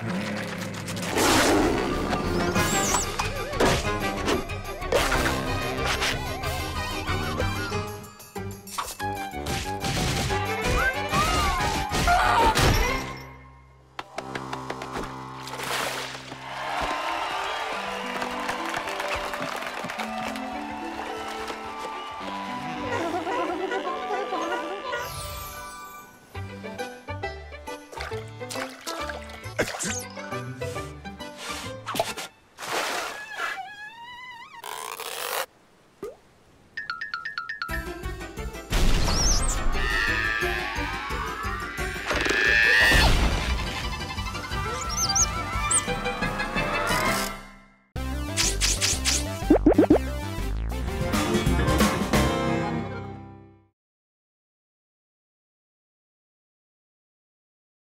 Mm-hmm. うん。